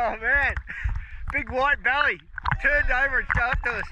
Oh man, big white belly turned over and started to us.